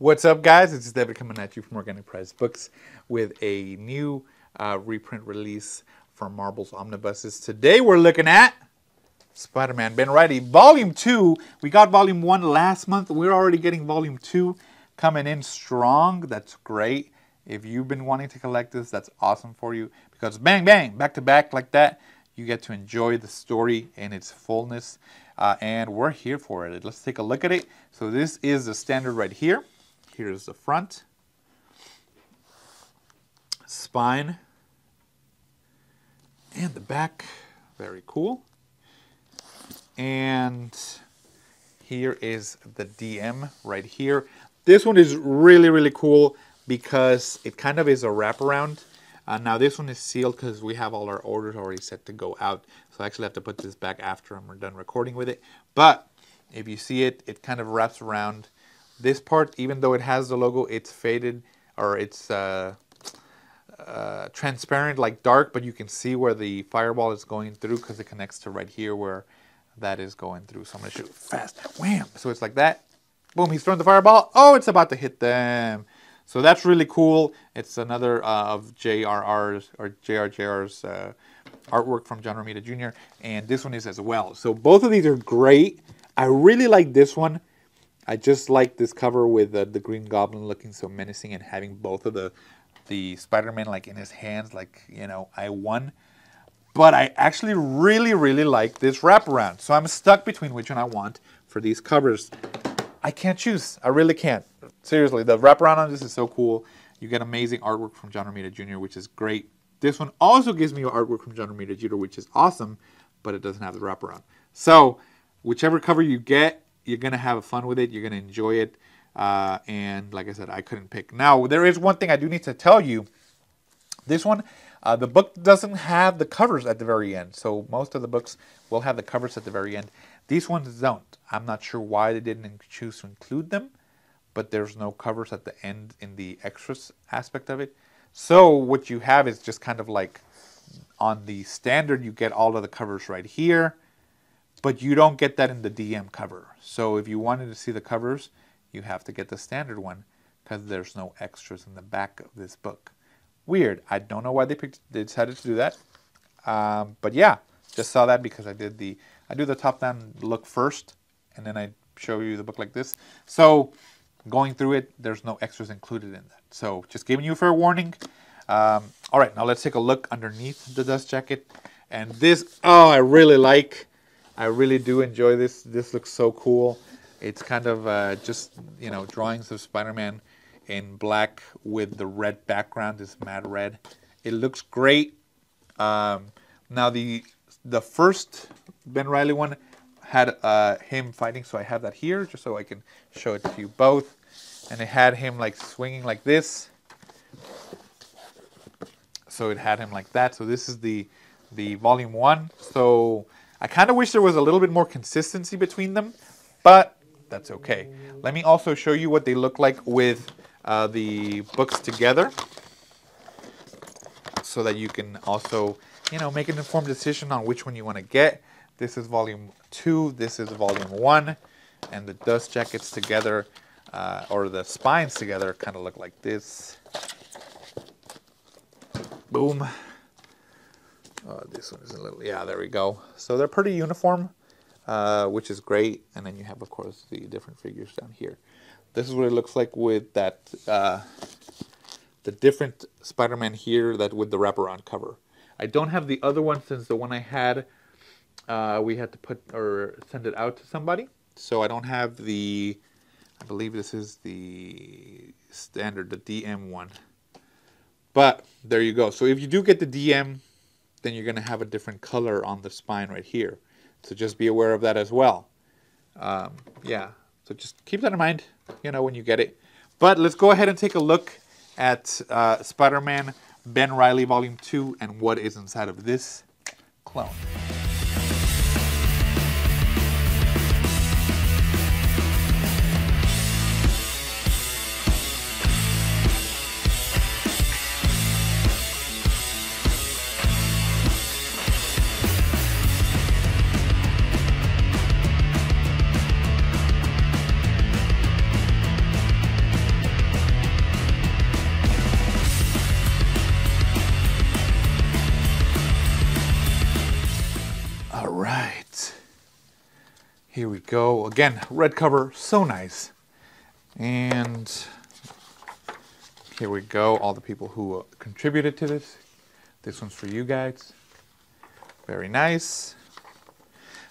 What's up, guys? It's David coming at you from Organic Priced Books with a new uh, reprint release from Marvel's Omnibuses. Today we're looking at Spider Man Ben Reilly, Volume 2. We got Volume 1 last month. We're already getting Volume 2 coming in strong. That's great. If you've been wanting to collect this, that's awesome for you because bang, bang, back to back like that, you get to enjoy the story in its fullness. Uh, and we're here for it. Let's take a look at it. So this is the standard right here. Here's the front, spine, and the back. Very cool. And here is the DM right here. This one is really, really cool because it kind of is a wraparound. Uh, now this one is sealed because we have all our orders already set to go out. So I actually have to put this back after I'm done recording with it. But if you see it, it kind of wraps around this part, even though it has the logo, it's faded or it's uh, uh, transparent, like dark, but you can see where the fireball is going through because it connects to right here where that is going through. So I'm going to shoot fast. Wham! So it's like that. Boom, he's throwing the fireball. Oh, it's about to hit them. So that's really cool. It's another uh, of JRR's or JRJR's uh, artwork from John Romita Jr. And this one is as well. So both of these are great. I really like this one. I just like this cover with uh, the Green Goblin looking so menacing and having both of the the Spider-Man like in his hands, like you know, I won. But I actually really, really like this wraparound. So I'm stuck between which one I want for these covers. I can't choose. I really can't. Seriously, the wraparound on this is so cool. You get amazing artwork from John Romita Jr., which is great. This one also gives me artwork from John Romita Jr., which is awesome, but it doesn't have the wraparound. So whichever cover you get, you're to have fun with it. You're to enjoy it. Uh, and like I said, I couldn't pick. Now, there is one thing I do need to tell you. This one, uh, the book doesn't have the covers at the very end. So most of the books will have the covers at the very end. These ones don't. I'm not sure why they didn't choose to include them, but there's no covers at the end in the extras aspect of it. So what you have is just kind of like on the standard, you get all of the covers right here but you don't get that in the DM cover. So if you wanted to see the covers, you have to get the standard one because there's no extras in the back of this book. Weird. I don't know why they picked. They decided to do that. Um, but yeah, just saw that because I did the I do the top down look first, and then I show you the book like this. So going through it, there's no extras included in that. So just giving you a fair warning. Um, all right, now let's take a look underneath the dust jacket. And this, oh, I really like I really do enjoy this. This looks so cool. It's kind of uh, just, you know, drawings of Spider-Man in black with the red background, this matte red. It looks great. Um, now the the first Ben Reilly one had uh, him fighting, so I have that here just so I can show it to you both. And it had him like swinging like this. So it had him like that. So this is the the volume one. So I kind of wish there was a little bit more consistency between them, but that's okay. Let me also show you what they look like with uh, the books together so that you can also, you know, make an informed decision on which one you want to get. This is volume two, this is volume one, and the dust jackets together, uh, or the spines together, kind of look like this. Boom. Uh, this one is a little, yeah, there we go. So they're pretty uniform, uh, which is great. And then you have, of course, the different figures down here. This is what it looks like with that, uh, the different Spider-Man here that with the wraparound cover. I don't have the other one since the one I had, uh, we had to put or send it out to somebody. So I don't have the, I believe this is the standard, the DM one. But there you go. So if you do get the DM, then you're going to have a different color on the spine right here. So just be aware of that as well. Um, yeah, so just keep that in mind, you know, when you get it. But let's go ahead and take a look at uh, Spider-Man Ben Reilly Volume 2 and what is inside of this clone. Here we go. Again, red cover, so nice. And here we go. All the people who uh, contributed to this. This one's for you guys. Very nice.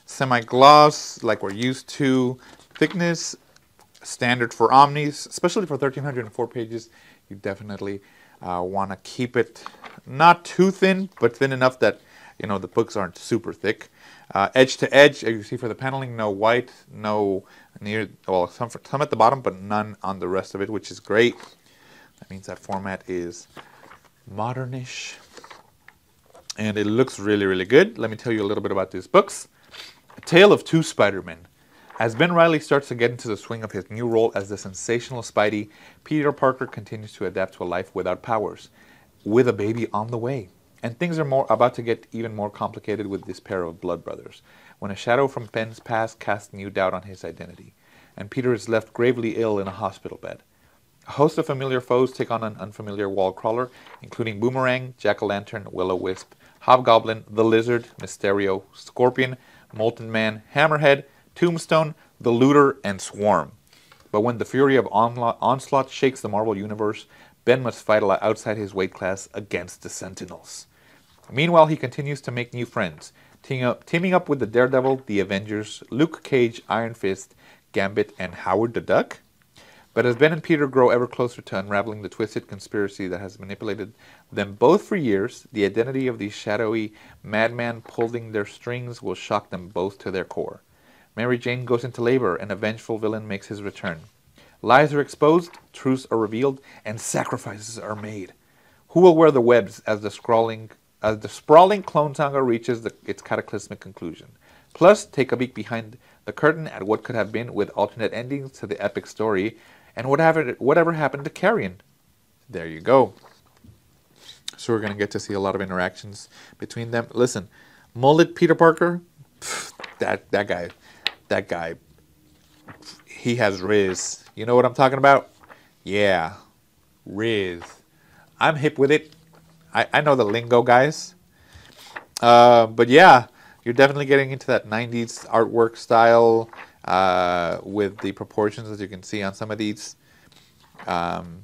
Semi-gloss, like we're used to. Thickness, standard for Omnis, especially for 1304 pages. You definitely uh, want to keep it not too thin, but thin enough that you know the books aren't super thick. Uh, edge to edge, as you see for the paneling, no white, no near, well, some, some at the bottom, but none on the rest of it, which is great. That means that format is modernish. And it looks really, really good. Let me tell you a little bit about these books. A Tale of Two Spider-Men. As Ben Reilly starts to get into the swing of his new role as the sensational Spidey, Peter Parker continues to adapt to a life without powers, with a baby on the way. And things are more about to get even more complicated with this pair of blood brothers, when a shadow from Ben's past casts new doubt on his identity, and Peter is left gravely ill in a hospital bed. A host of familiar foes take on an unfamiliar wall crawler, including Boomerang, Jack-o'-lantern, Will-o'-wisp, Hobgoblin, the Lizard, Mysterio, Scorpion, Molten Man, Hammerhead, Tombstone, the Looter, and Swarm. But when the fury of Onslaught shakes the Marvel Universe, Ben must fight a lot outside his weight class against the Sentinels. Meanwhile, he continues to make new friends, teaming up, teaming up with the Daredevil, the Avengers, Luke Cage, Iron Fist, Gambit, and Howard the Duck. But as Ben and Peter grow ever closer to unraveling the twisted conspiracy that has manipulated them both for years, the identity of the shadowy madman pulling their strings will shock them both to their core. Mary Jane goes into labor, and a vengeful villain makes his return. Lies are exposed, truths are revealed, and sacrifices are made. Who will wear the webs as the scrawling as the sprawling clone saga reaches the, its cataclysmic conclusion? Plus, take a peek behind the curtain at what could have been with alternate endings to the epic story, and whatever whatever happened to Carrion. There you go. So we're gonna get to see a lot of interactions between them. Listen, mullet Peter Parker, pff, that that guy that guy, he has Riz. You know what I'm talking about? Yeah, Riz. I'm hip with it. I, I know the lingo, guys. Uh, but yeah, you're definitely getting into that 90s artwork style uh, with the proportions as you can see on some of these. Um,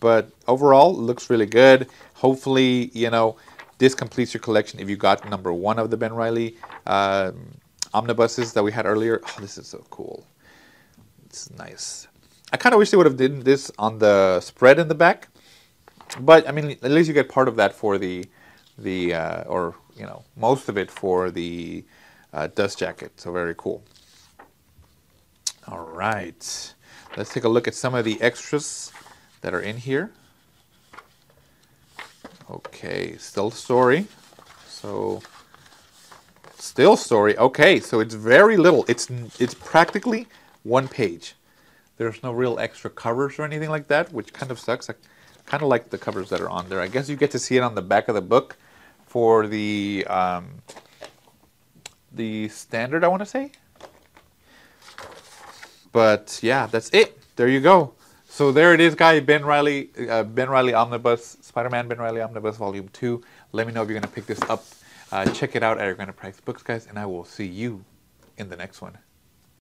but overall, looks really good. Hopefully, you know, this completes your collection if you got number one of the Ben Reilly. Um, omnibuses that we had earlier. Oh, this is so cool. It's nice. I kind of wish they would have done this on the spread in the back, but I mean, at least you get part of that for the the uh, or you know most of it for the uh, dust jacket. So very cool. All right, let's take a look at some of the extras that are in here. Okay, still story. So Still story. Okay, so it's very little. It's it's practically one page. There's no real extra covers or anything like that, which kind of sucks. I kind of like the covers that are on there. I guess you get to see it on the back of the book for the um, the standard. I want to say. But yeah, that's it. There you go. So there it is, guys. Ben Reilly, uh, Ben Reilly Omnibus, Spider-Man Ben Reilly Omnibus Volume Two. Let me know if you're gonna pick this up. Uh, check it out at Your Price Books, guys, and I will see you in the next one.